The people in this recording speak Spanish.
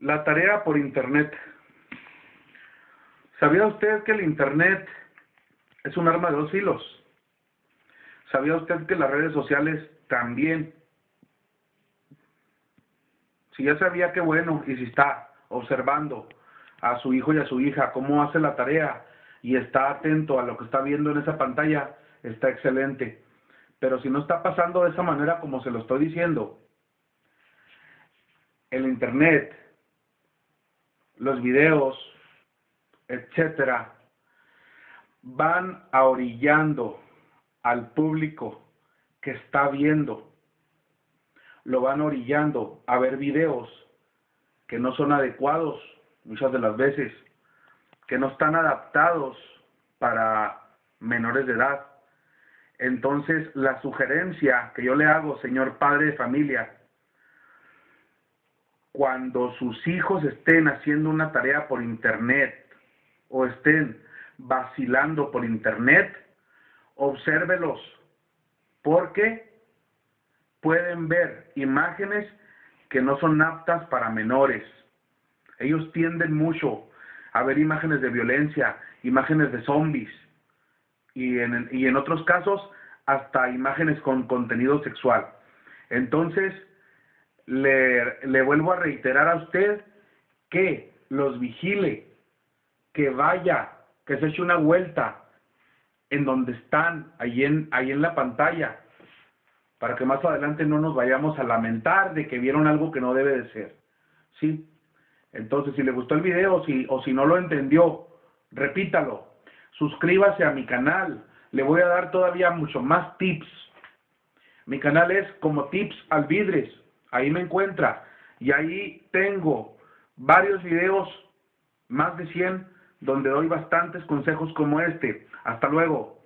La tarea por Internet. ¿Sabía usted que el Internet es un arma de dos filos? ¿Sabía usted que las redes sociales también? Si ya sabía qué bueno y si está observando a su hijo y a su hija cómo hace la tarea y está atento a lo que está viendo en esa pantalla, está excelente. Pero si no está pasando de esa manera como se lo estoy diciendo, el Internet los videos, etcétera, van ahorillando al público que está viendo, lo van orillando a ver videos que no son adecuados muchas de las veces, que no están adaptados para menores de edad. Entonces, la sugerencia que yo le hago, señor padre de familia, cuando sus hijos estén haciendo una tarea por internet o estén vacilando por internet, obsérvelos, porque pueden ver imágenes que no son aptas para menores. Ellos tienden mucho a ver imágenes de violencia, imágenes de zombies y en, y en otros casos hasta imágenes con contenido sexual. Entonces, le, le vuelvo a reiterar a usted que los vigile, que vaya, que se eche una vuelta en donde están, ahí en, ahí en la pantalla, para que más adelante no nos vayamos a lamentar de que vieron algo que no debe de ser. ¿Sí? Entonces, si le gustó el video si, o si no lo entendió, repítalo. Suscríbase a mi canal. Le voy a dar todavía mucho más tips. Mi canal es como Tips Alvidres ahí me encuentra. Y ahí tengo varios videos, más de 100, donde doy bastantes consejos como este. Hasta luego.